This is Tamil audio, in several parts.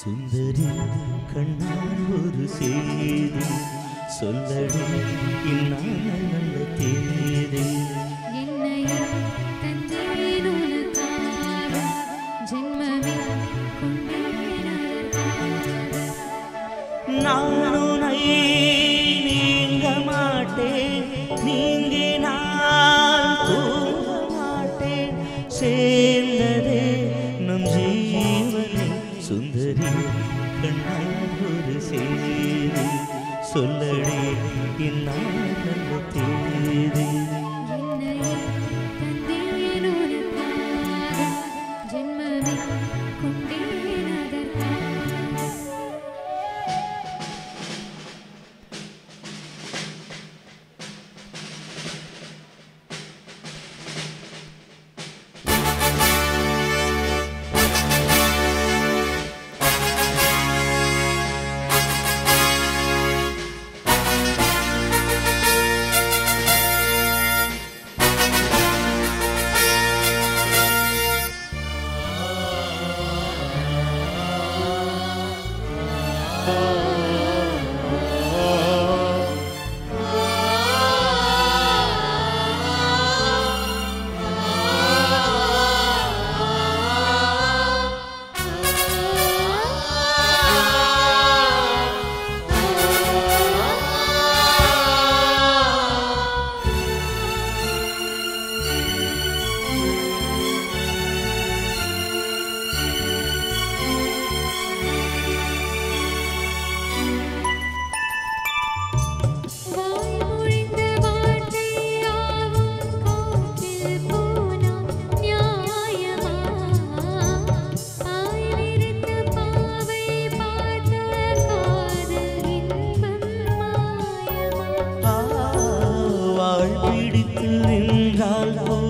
சுந்தரி கண்ணால் ஒரு செய்தி சொல்லடி இந்நாள் நல்ல தேதி சொல்லவே இன்னா love. நின்றால் போ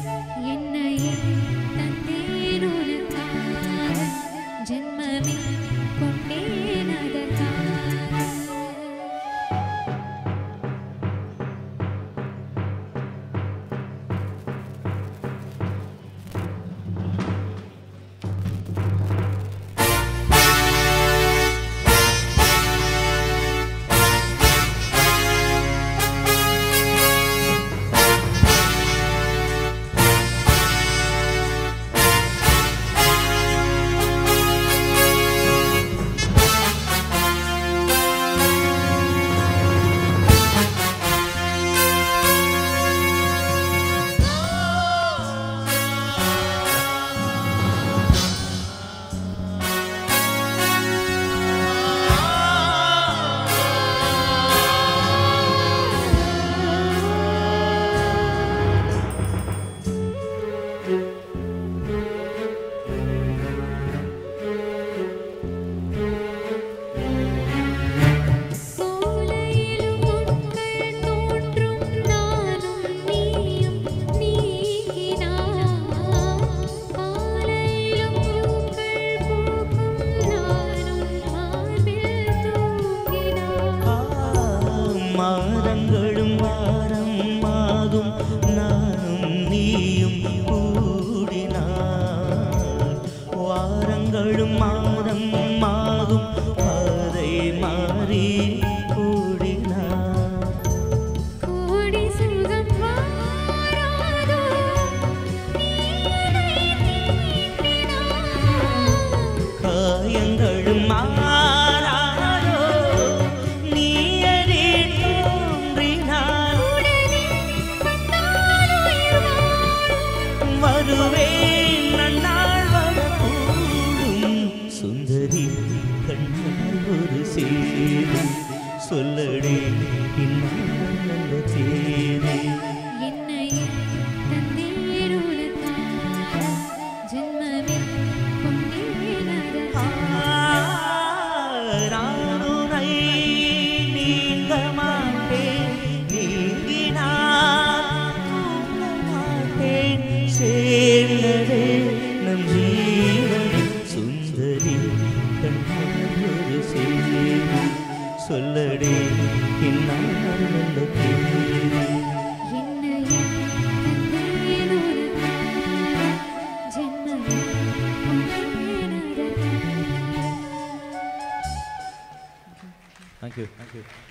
这样的人吗 you.